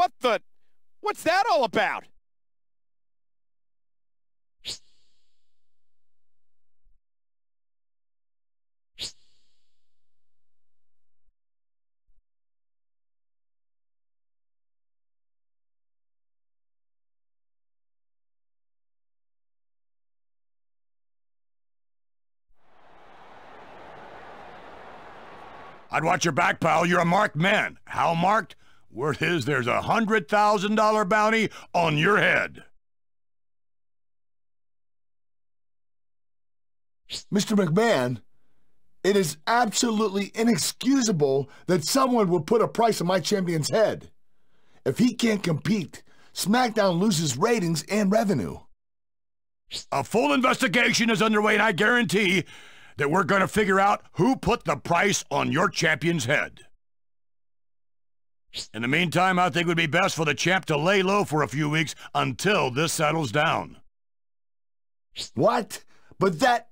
What the? What's that all about? I'd watch your back, pal. You're a marked man. How marked? Word is there's a $100,000 bounty on your head. Mr. McMahon, it is absolutely inexcusable that someone would put a price on my champion's head. If he can't compete, SmackDown loses ratings and revenue. A full investigation is underway, and I guarantee that we're going to figure out who put the price on your champion's head. In the meantime, I think it would be best for the champ to lay low for a few weeks until this settles down. What? But that...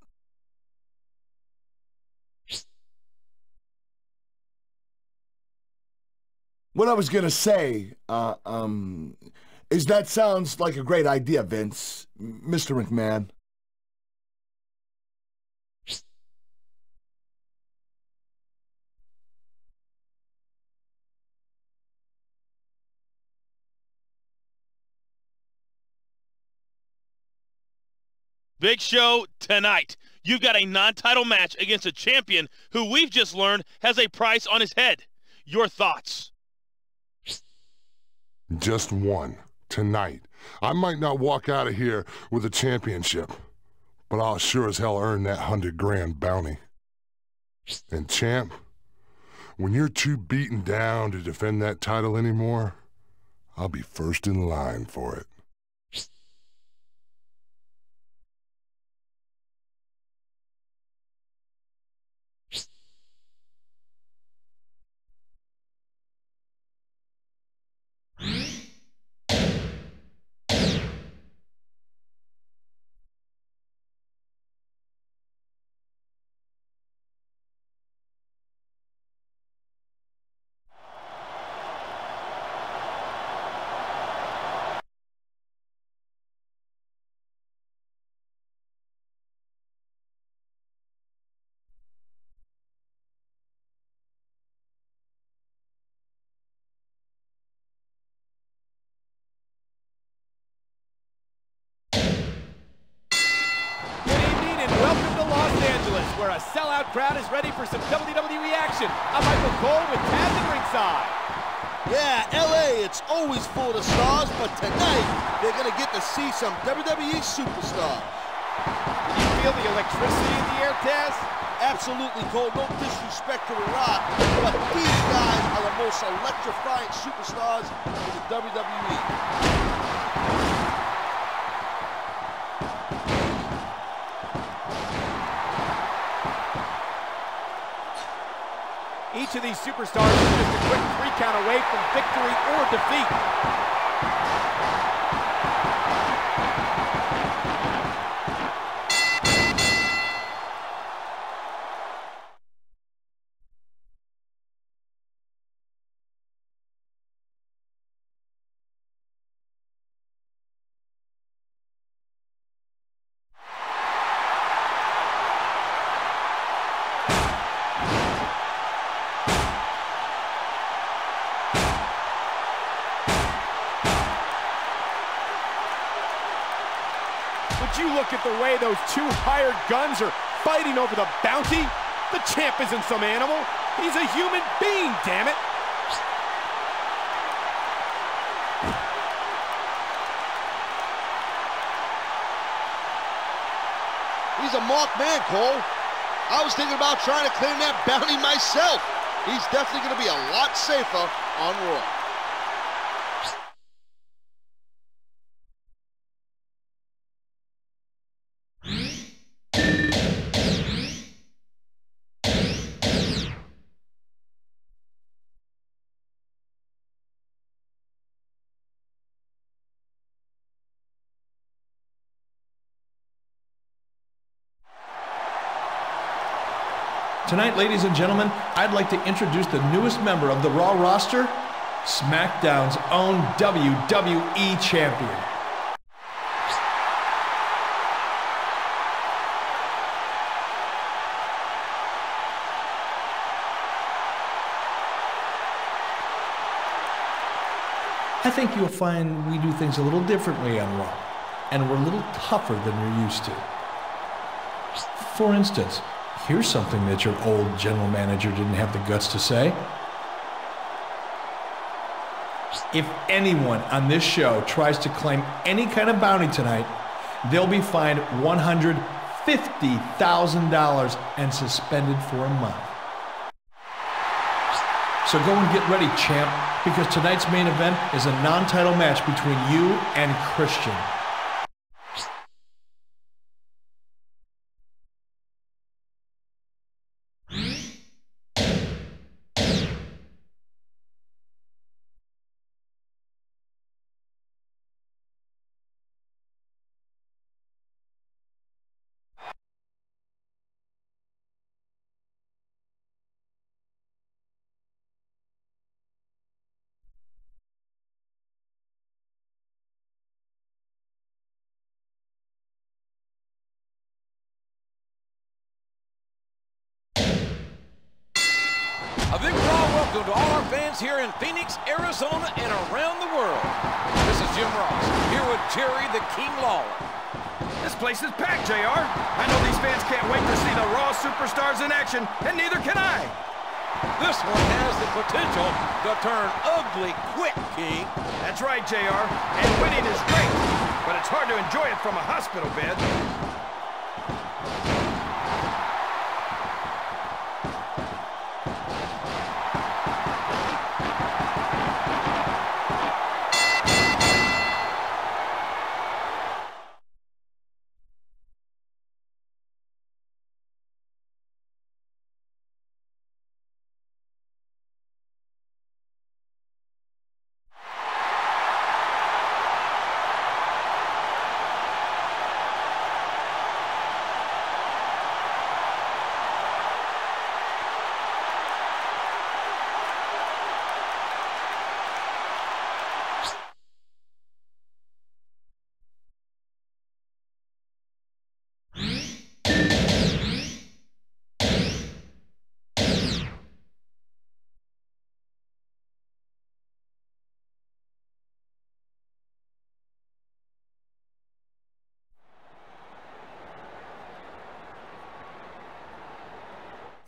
What I was gonna say, uh, um, is that sounds like a great idea, Vince, Mr. McMahon. Big show tonight. You've got a non title match against a champion who we've just learned has a price on his head. Your thoughts? Just one. Tonight. I might not walk out of here with a championship, but I'll sure as hell earn that hundred grand bounty. And champ, when you're too beaten down to defend that title anymore, I'll be first in line for it. Where a sellout crowd is ready for some WWE action. I'm Michael Cole with Taz and ringside. Yeah, LA, it's always full of stars, but tonight they're going to get to see some WWE superstars. Can you feel the electricity in the air, Taz? Absolutely, Cole. No disrespect to The Rock, but these guys are the most electrifying superstars in the WWE. Each of these superstars is just a quick three count away from victory or defeat. Look at the way those two hired guns are fighting over the bounty? The champ isn't some animal. He's a human being, damn it. He's a marked man, Cole. I was thinking about trying to claim that bounty myself. He's definitely going to be a lot safer on Raw. Tonight, ladies and gentlemen, I'd like to introduce the newest member of the Raw roster, SmackDown's own WWE Champion. I think you'll find we do things a little differently on Raw, and we're a little tougher than you're used to. For instance, here's something that your old general manager didn't have the guts to say. If anyone on this show tries to claim any kind of bounty tonight, they'll be fined $150,000 and suspended for a month. So go and get ready, champ, because tonight's main event is a non-title match between you and Christian. Welcome to all our fans here in Phoenix, Arizona, and around the world. This is Jim Ross, here with Jerry the King Lawler. This place is packed, JR. I know these fans can't wait to see the Raw superstars in action, and neither can I. This one has the potential to turn ugly quick, King. That's right, JR. And winning is great, but it's hard to enjoy it from a hospital bed.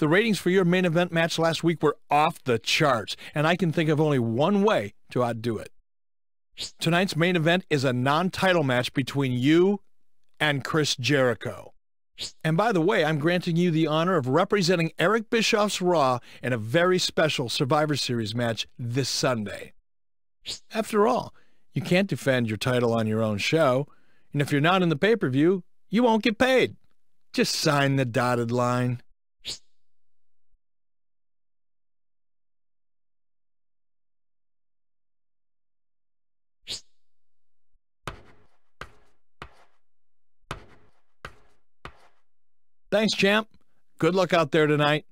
The ratings for your main event match last week were off the charts, and I can think of only one way to outdo it. Tonight's main event is a non-title match between you and Chris Jericho. And by the way, I'm granting you the honor of representing Eric Bischoff's Raw in a very special Survivor Series match this Sunday. After all, you can't defend your title on your own show, and if you're not in the pay-per-view, you won't get paid. Just sign the dotted line. Thanks, champ. Good luck out there tonight.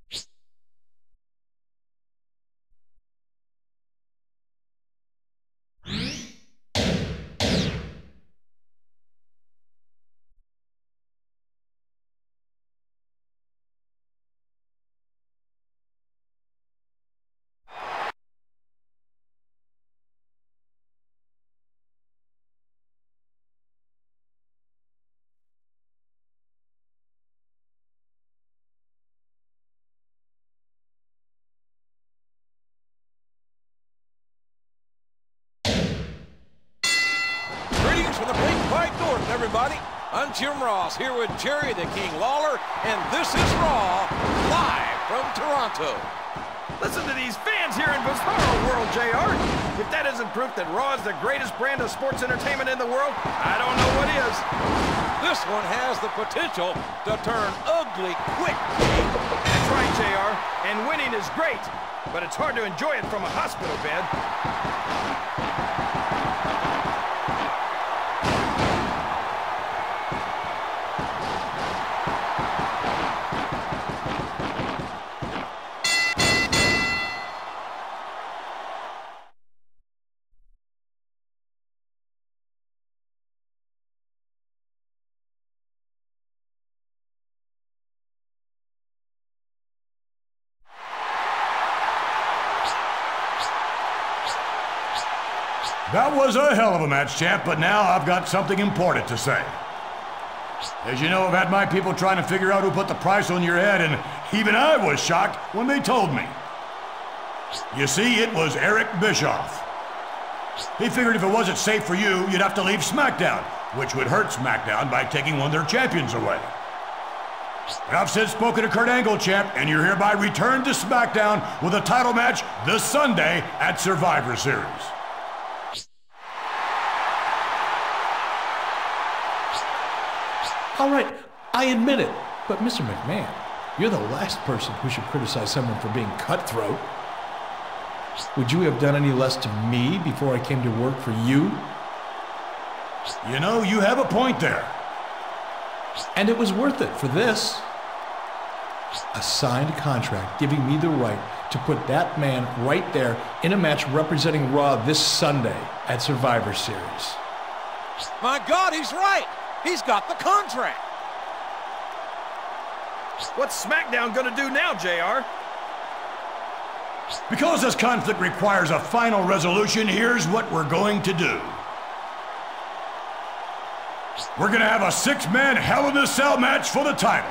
Everybody. I'm Jim Ross here with Jerry the King Lawler, and this is Raw, live from Toronto. Listen to these fans here in Bizarro World, JR. If that isn't proof that Raw is the greatest brand of sports entertainment in the world, I don't know what is. This one has the potential to turn ugly quick. That's right, JR. And winning is great, but it's hard to enjoy it from a hospital bed. That was a hell of a match, champ, but now I've got something important to say. As you know, I've had my people trying to figure out who put the price on your head, and even I was shocked when they told me. You see, it was Eric Bischoff. He figured if it wasn't safe for you, you'd have to leave SmackDown, which would hurt SmackDown by taking one of their champions away. And I've since spoken to Kurt Angle, champ, and you're hereby returned to SmackDown with a title match this Sunday at Survivor Series. All right, I admit it. But Mr. McMahon, you're the last person who should criticize someone for being cutthroat. Would you have done any less to me before I came to work for you? You know, you have a point there. And it was worth it for this. A signed contract giving me the right to put that man right there in a match representing Raw this Sunday at Survivor Series. My God, he's right. He's got the contract. What's SmackDown gonna do now, JR? Because this conflict requires a final resolution, here's what we're going to do. We're going to have a six-man Hell in a Cell match for the title.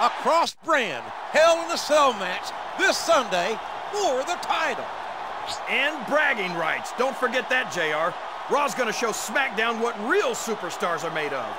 A cross-brand Hell in a Cell match this Sunday for the title. And bragging rights. Don't forget that, JR. Raw's gonna show SmackDown what real superstars are made of.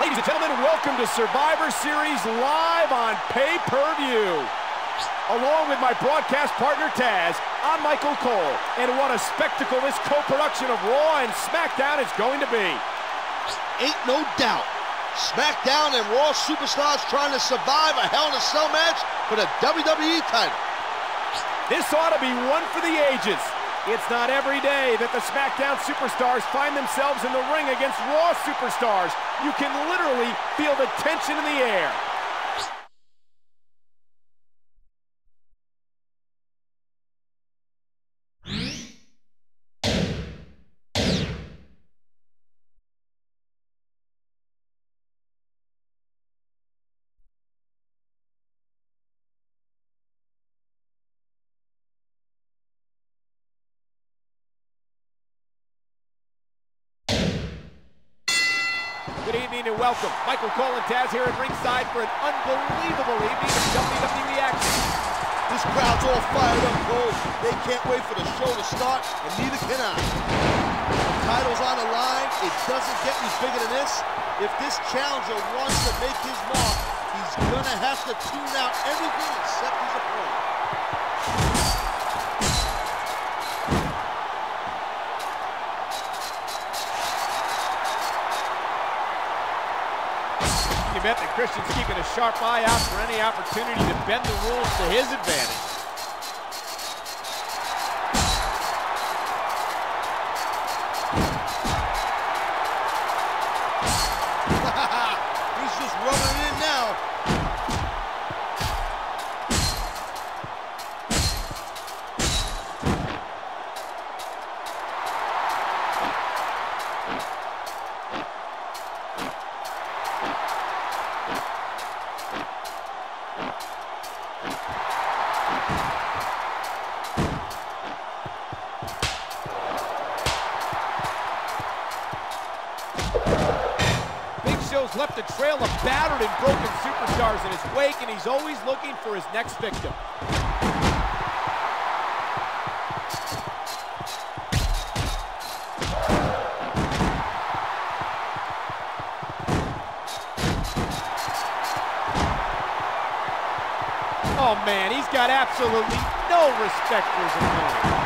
Ladies and gentlemen, welcome to Survivor Series live pay-per-view. Along with my broadcast partner Taz, I'm Michael Cole, and what a spectacle this co-production of Raw and SmackDown is going to be. Ain't no doubt. SmackDown and Raw superstars trying to survive a Hell in a Cell match for the WWE title. This ought to be one for the ages. It's not every day that the SmackDown superstars find themselves in the ring against Raw superstars. You can literally feel the tension in the air. Good evening and welcome. Michael Cole and Taz here at ringside for an unbelievable evening of WWE action. This crowd's all fired up, Cole. They can't wait for the show to start, and neither can I. The title's on the line. It doesn't get any bigger than this. If this challenger wants to make his mark, he's gonna have to tune out everything except his opponent. Bet that Christian's keeping a sharp eye out for any opportunity to bend the rules to his advantage. He's always looking for his next victim. Oh man, he's got absolutely no respect for his opponent.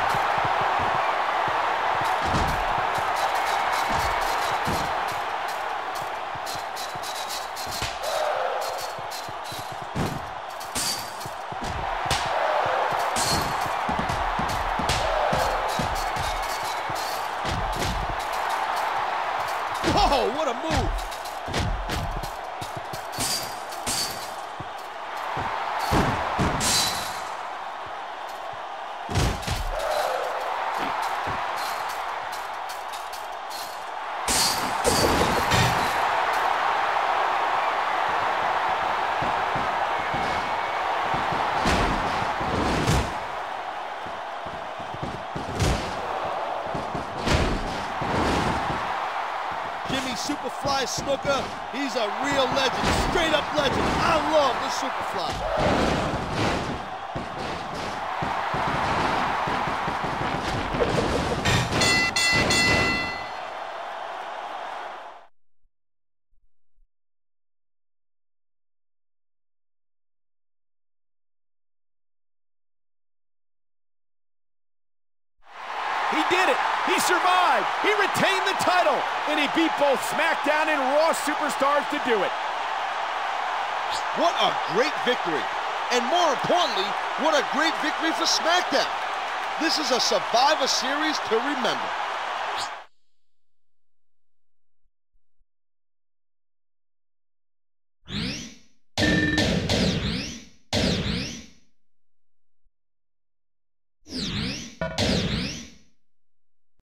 Superfly Snuka. he's a real legend, straight up legend. I love the Superfly. He did it. He survived. He retained the title. And he beat both SmackDown and Raw superstars to do it. What a great victory. And more importantly, what a great victory for SmackDown. This is a Survivor Series to remember.